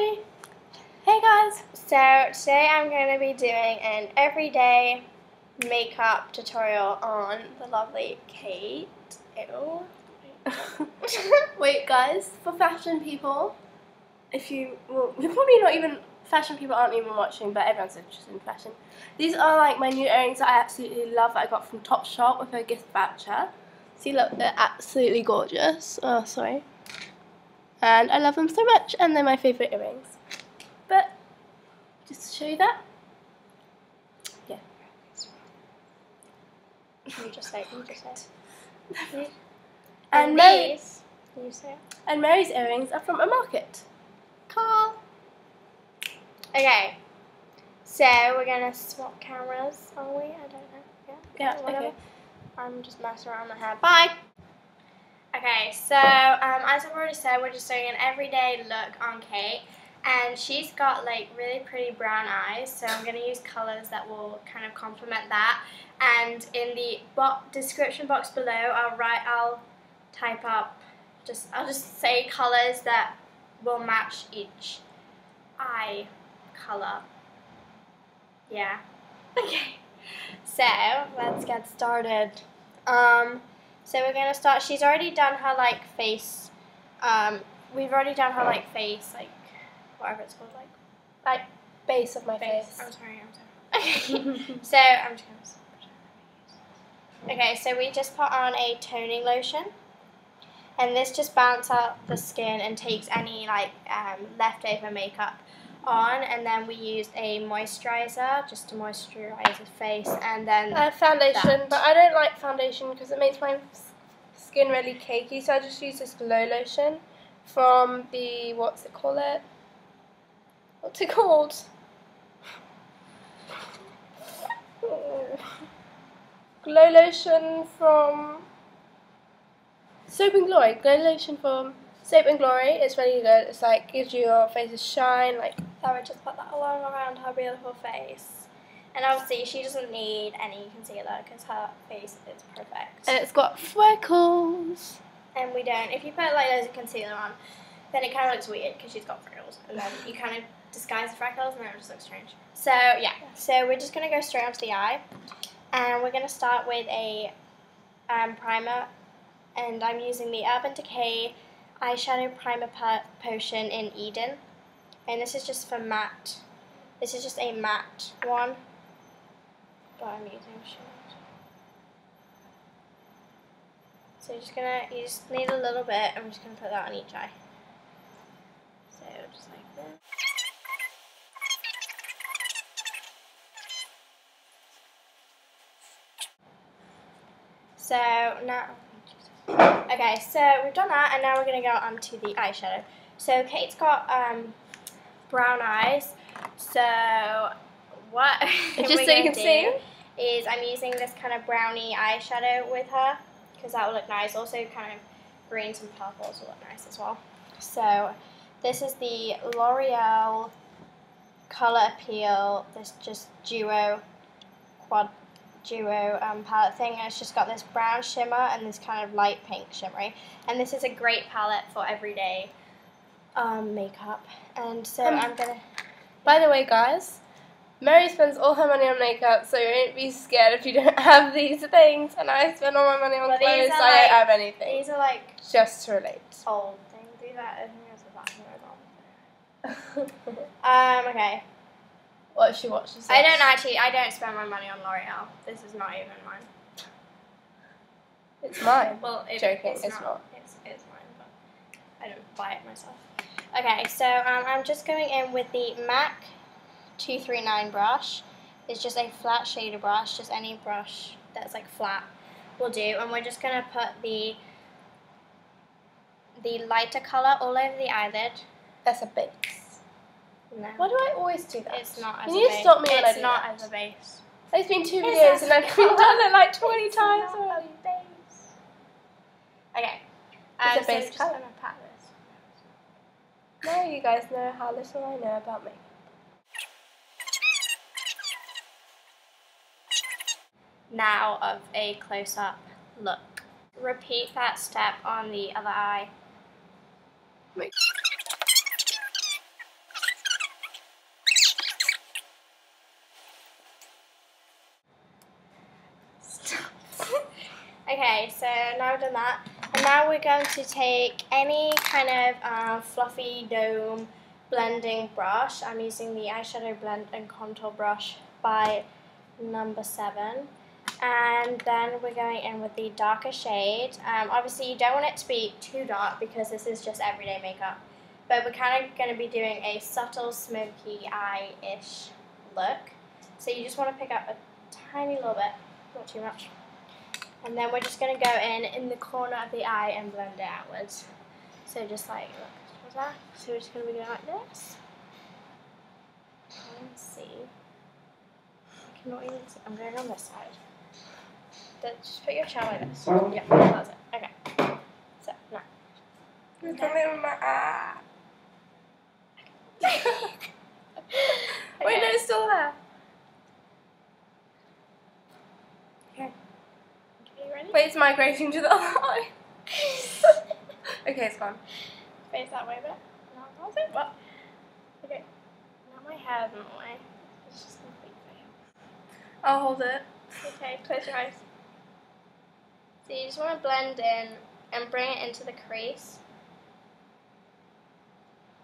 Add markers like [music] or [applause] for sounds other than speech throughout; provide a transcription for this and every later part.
Hi! Hey guys! So today I'm going to be doing an everyday makeup tutorial on the lovely Kate. Ew. [laughs] Wait guys, for fashion people, if you, well, you're [laughs] probably not even, fashion people aren't even watching, but everyone's interested in fashion. These are like my new earrings that I absolutely love that I got from Topshop with a gift voucher. See look, they're absolutely gorgeous. Oh, sorry. And I love them so much, and they're my favourite earrings. But, just to show you that, yeah. You just say, you just say. And Mary, these, you say and Mary's earrings are from a market. Call. Okay. So we're gonna swap cameras, are we? I don't know. Yeah. Yeah, Whatever. okay. I'm just messing around my hair. Bye. Okay, so um, as I've already said, we're just doing an everyday look on Kate, and she's got like really pretty brown eyes. So I'm gonna use colors that will kind of complement that. And in the bo- description box below, I'll write, I'll type up, just I'll just say colors that will match each eye color. Yeah. [laughs] Okay. So let's get started. Um, so we're gonna start. She's already done her like face. Um, we've already done her like face, like whatever it's called, like Like, base of my face. face. I'm sorry. I'm sorry. Okay. [laughs] so I'm just gonna. Okay, so we just put on a toning lotion, and this just bounces out the skin and takes any like um, leftover makeup on, and then we used a moisturizer just to moisturize the face, and then Uh, foundation, That. but I don't like foundation because it makes my skin really cakey, so I just use this glow lotion from the, what's it called it? What's it called? [laughs] glow lotion from Soap and Glory. Glow lotion from Soap and Glory. It's really good. It's like gives you your face a shine, like Sarah just put that along around her beautiful face. And obviously, she doesn't need any concealer because her face is perfect. and it's got freckles. And we don't. If you put like loads of concealer on, then it kind of looks weird because she's got freckles, and then you kind of disguise the freckles, and then it just looks strange. So yeah. So we're just gonna go straight onto the eye, and we're gonna start with a um, primer, and I'm using the Urban Decay eyeshadow primer po- potion in Eden, and this is just for matte. This is just a matte one, but I'm using shade. So just gonna, you just need a little bit. I'm just gonna put that on each eye. So just like this. So now, okay, so we've done that, and now we're gonna go on to the eyeshadow. So Kate's got um, brown eyes. So what? [laughs] Just we're so you can see. Is I'm using this kind of brownie eyeshadow with her because that will look nice. Also, kind of greens and purples will look nice as well. So this is the L'Oreal Color Appeal. This just duo quad duo um, palette thing. And it's just got this brown shimmer and this kind of light pink shimmery. And this is a great palette for everyday um, makeup. And so Um, I'm gonna. By the way, guys, Mary spends all her money on makeup, so you don't be scared if you don't [laughs] have these things. And I spend all my money on Well, clothes, so I don't have anything. These are like Just to relate. old things. These are. I think there's a bathroom Um. Okay. what she watches I don't actually. I don't spend my money on L'Oreal. This is not even mine. It's mine. Well, it, Joking, it's, it's not. not. It's, it's mine, but I don't buy it myself. Okay, so um, I'm just going in with the MAC 239 brush. It's just a flat shader brush, just any brush that's like flat will do. And we're just gonna put the the lighter color all over the eyelid. That's a base. No, Why do I always do that? it's not as You a to base. stop me It's not that. as a base. It's been two videos and I've [laughs] done colour. it like [laughs] 20 It's times already. a base. Okay. It's Um, a base just colour. Now you guys know how little I know about makeup. Now of a close-up look. Repeat that step on the other eye. Wait. [laughs] Okay, so now I've done that, and now we're going to take any kind of uh, fluffy dome blending brush. I'm using the eyeshadow blend and contour brush by number seven. And then we're going in with the darker shade. Um, obviously you don't want it to be too dark because this is just everyday makeup. But we're kind of going to be doing a subtle smoky eye-ish look. So you just want to pick up a tiny little bit, not too much. And then we're just going to go in in the corner of the eye and blend it outwards. So just like, look, that. So we're just going to be going like this. Let's see. I cannot even see. I'm going on this side. Just put your chin like this. Yeah, that's it. Okay. So, now. You're coming in my eye. [laughs] Wait, no, it's still there. Okay. Okay, you ready? Wait, it's migrating to the other [laughs] eye. okay, it's gone. Face that way a bit. No, that's it. What? Okay. Now my hair's in the way. It's just complete fail. I'll hold it. Okay, close your eyes. So you just want to blend in and bring it into the crease.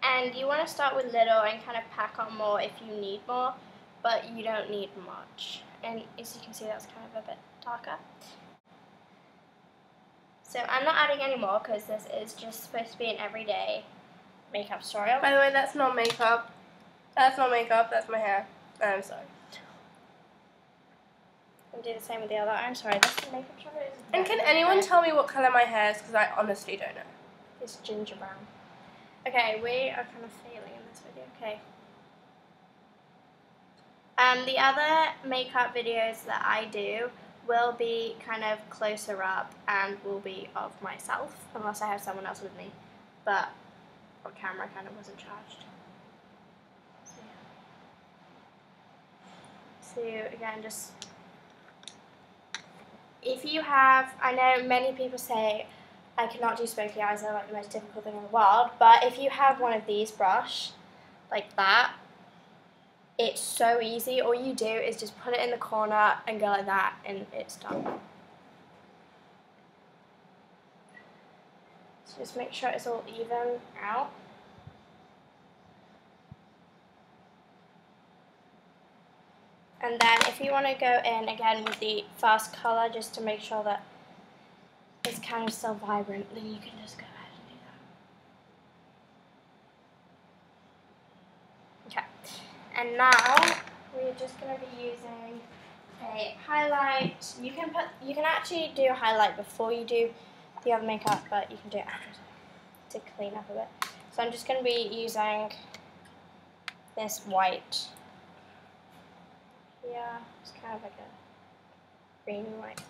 And you want to start with little and kind of pack on more if you need more, but you don't need much. And as you can see, that's kind of a bit darker. So I'm not adding any more because this is just supposed to be an everyday makeup tutorial. By the way, that's not makeup. That's not makeup, that's my hair. I'm sorry. And do the same with the other. I'm sorry, this makeup tutorial And can anyone tell me what colour my hair is? Because I honestly don't know. It's ginger brown. Okay, we are kind of failing in this video. Okay. Um, the other makeup videos that I do will be kind of closer up and will be of myself, unless I have someone else with me. But our camera kind of wasn't charged. So, yeah. So again, just if you have, I know many people say I cannot do smoky eyes, they're like the most difficult thing in the world. But if you have one of these brush, like that, it's so easy. All you do is just put it in the corner and go like that, and it's done. So just make sure it's all even out. And then if you want to go in again with the first color, just to make sure that it's kind of still vibrant, then you can just go ahead and do that. Okay, and now we're just going to be using a highlight. You can put, you can actually do a highlight before you do the other makeup, but you can do it after to clean up a bit. So I'm just going to be using this white. Yeah, it's kind of like a green white.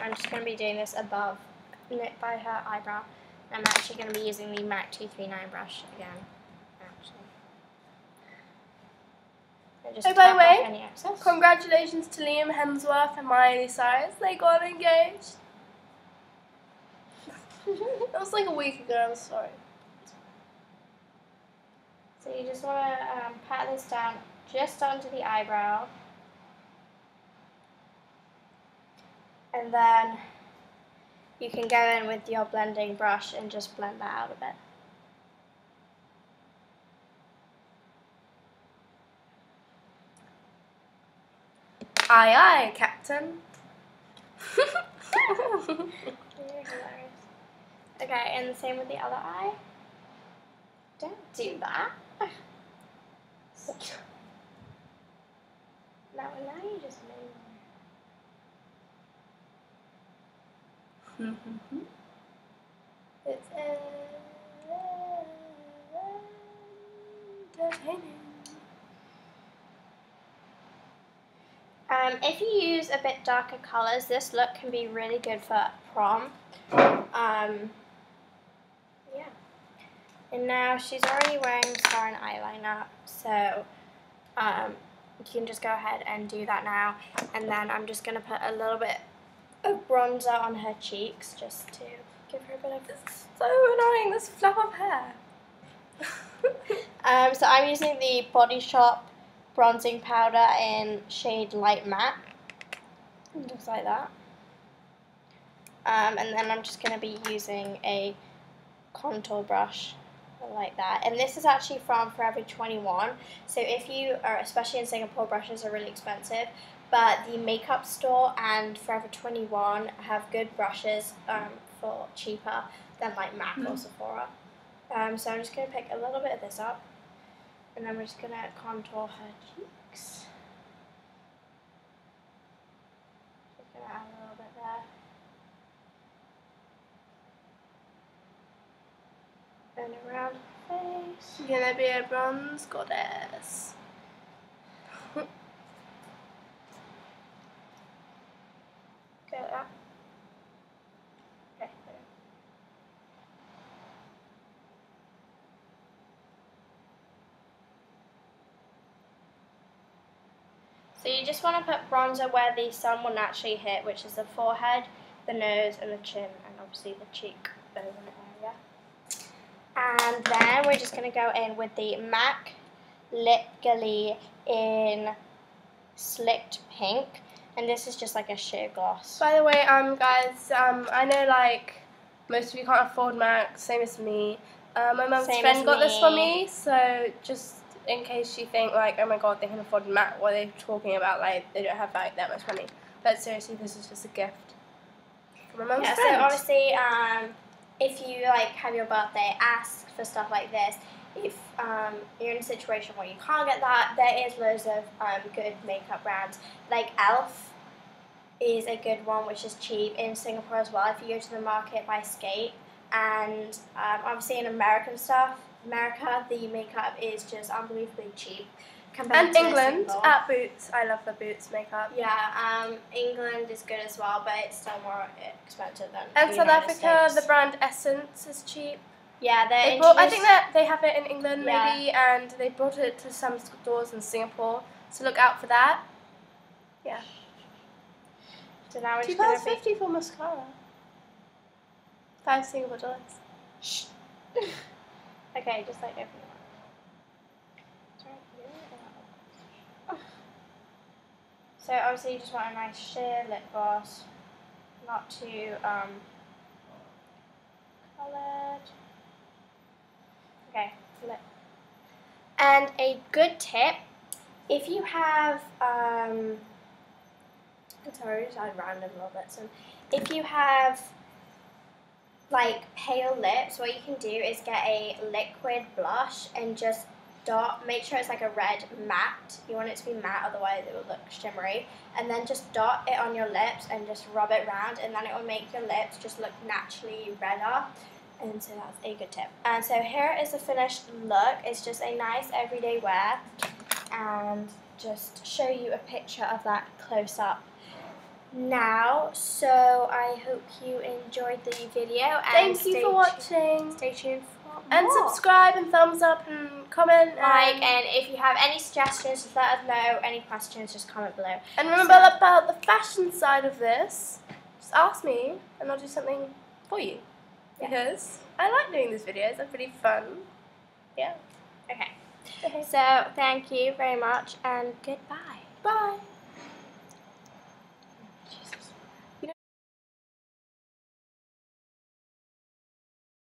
I'm just going to be doing this above knit by her eyebrow. I'm actually going to be using the MAC 239 brush again. Actually. And just Oh, by the way. Congratulations to Liam Hemsworth and Miley Cyrus. They got engaged. that was like a week ago, I'm sorry. So you just want to um, pat this down just onto the eyebrow. And then you can go in with your blending brush and just blend that out a bit. Aye, aye, Captain. Okay, and the same with the other eye. Don't do that. Now, now you just made it's entertaining. Um, if you use a bit darker colors, this look can be really good for prom. Um, yeah. And now she's already wearing mascara and eyeliner, so um, you can just go ahead and do that now. And then I'm just going to put a little bit of bronzer on her cheeks just to give her a bit of It's so annoying, this fluff of hair. [laughs] Um, so I'm using the Body Shop bronzing powder in shade Light Matte. Looks like that. Um, and then I'm just going to be using a contour brush like that. And this is actually from Forever 21. So if you are, especially in Singapore, brushes are really expensive. But the makeup store and Forever 21 have good brushes um, for cheaper than like MAC mm. or Sephora. Um, so I'm just going to pick a little bit of this up. And we're just going to contour her cheeks. Just going to add a little bit there. and around her face. You're gonna be a bronze goddess. [laughs] Go up. Okay, So you just want to put bronzer where the sun will naturally hit, which is the forehead, the nose, and the chin, and obviously the cheek bone area. And then we're just going to go in with the MAC Lip Glee in Slicked Pink. And this is just like a sheer gloss. By the way, um, guys, um, I know like most of you can't afford MAC, same as me. Uh, my mum's friend got this for me, so just in case you think like, oh my god, they can afford MAC, what are they talking about? Like, they don't have like that much money. But seriously, this is just a gift from my yeah, friend. so obviously, um, if you like have your birthday, ask for stuff like this. If um, you're in a situation where you can't get that, there is loads of um, good makeup brands. Like Elf is a good one, which is cheap in Singapore as well. If you go to the market by Skate, and um, obviously in American stuff, America, the makeup is just unbelievably cheap and England at Boots. I love the Boots makeup. Yeah, um, England is good as well, but it's still more expensive than. And South Africa, States. the brand Essence is cheap. Yeah, they brought, I think that they have it in England yeah. maybe, and they brought it to some stores in Singapore. So look out for that. Yeah. So now we're two pounds fifty for mascara. Five Singapore dollars. [laughs] okay, just like everyone. [sighs] So obviously you just want a nice sheer lip gloss, not too um, coloured. Okay, lip. And a good tip, if you have, um, sorry, just add random little bits. And if you have like pale lips, what you can do is get a liquid blush and just dot, make sure it's like a red matte. You want it to be matte, otherwise it will look shimmery. And then just dot it on your lips and just rub it round and then it will make your lips just look naturally redder. And so that's a good tip. And so here is the finished look. It's just a nice everyday wear. And just show you a picture of that close up now. So I hope you enjoyed the video. And Thank you for watching. Stay tuned and subscribe and thumbs up and comment. Like, and, and if you have any suggestions, just let us know. Any questions, just comment below. And remember so, about the fashion side of this, just ask me and I'll do something for you. Yeah. Because I like doing these videos, they're pretty fun. Yeah. Okay. okay. So, thank you very much and goodbye. Bye.